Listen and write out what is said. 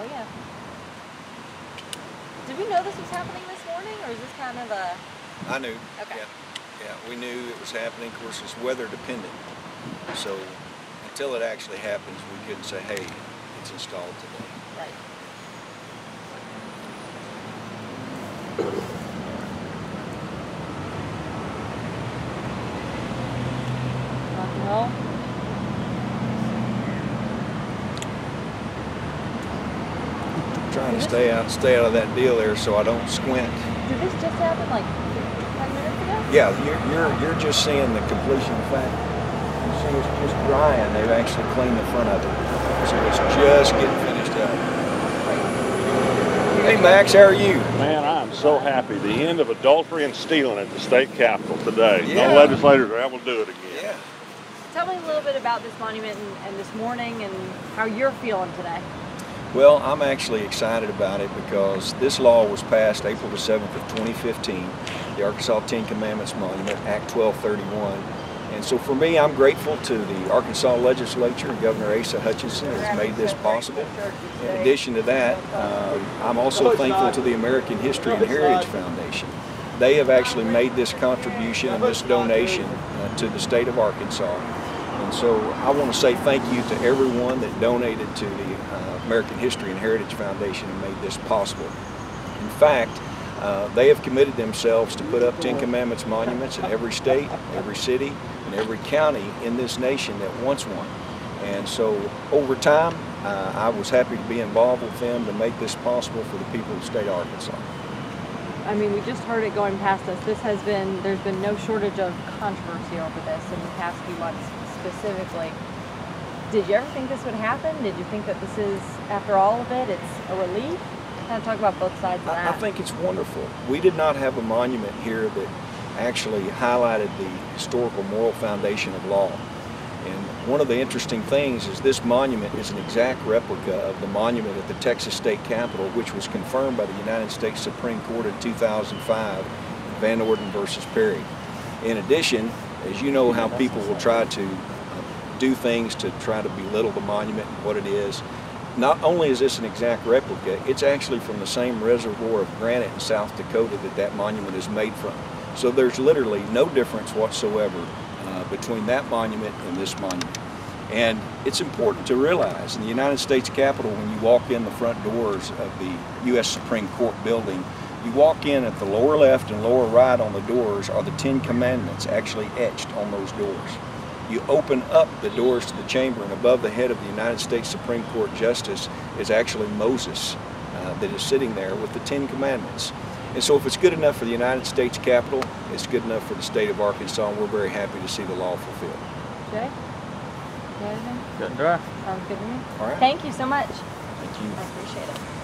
Oh, yeah. Did we know this was happening this morning, or is this kind of a... I knew. Okay. Yeah, yeah, we knew it was happening. Of course, it's weather dependent. So until it actually happens, we couldn't say, hey, it's installed today. Right. Trying to stay out, stay out of that deal there, so I don't squint. Did this just happen like 10 minutes ago? Yeah, you're you're, you're just seeing the completion. In fact, you see it's just drying. They've actually cleaned the front of it, so it's just getting finished up. Hey Max, how are you? Man, I'm so happy. The end of adultery and stealing at the state capitol today. Yeah. No legislators are able to do it again. Yeah. Tell me a little bit about this monument and, and this morning and how you're feeling today. Well, I'm actually excited about it because this law was passed April the 7th of 2015, the Arkansas Ten Commandments Monument, Act 1231. And so for me, I'm grateful to the Arkansas legislature and Governor Asa Hutchinson has made this possible. In addition to that, um, I'm also thankful to the American History and Heritage Foundation. They have actually made this contribution and this donation uh, to the state of Arkansas. And so I want to say thank you to everyone that donated to the uh, American History and Heritage Foundation and made this possible. In fact, uh, they have committed themselves to put up Ten Commandments monuments in every state, every city, and every county in this nation that wants one. And so over time, uh, I was happy to be involved with them to make this possible for the people of the state of Arkansas. I mean, we just heard it going past us. This has been, there's been no shortage of controversy over this in the past few months specifically. Did you ever think this would happen? Did you think that this is, after all of it, it's a relief? Kind of talk about both sides of I, I think it's wonderful. We did not have a monument here that actually highlighted the historical moral foundation of law. And one of the interesting things is this monument is an exact replica of the monument at the Texas State Capitol, which was confirmed by the United States Supreme Court in 2005, Van Orden versus Perry. In addition, as you know how people will try to uh, do things to try to belittle the monument and what it is, not only is this an exact replica, it's actually from the same reservoir of granite in South Dakota that that monument is made from. So there's literally no difference whatsoever uh, between that monument and this monument. And it's important to realize in the United States Capitol, when you walk in the front doors of the U.S. Supreme Court building, you walk in at the lower left and lower right on the doors are the Ten Commandments actually etched on those doors. You open up the doors to the chamber, and above the head of the United States Supreme Court Justice is actually Moses uh, that is sitting there with the Ten Commandments. And so if it's good enough for the United States Capitol, it's good enough for the state of Arkansas, and we're very happy to see the law fulfilled. Jay? You have anything? Good dry. Sounds good to me. All right. Thank you so much. Thank you. I appreciate it.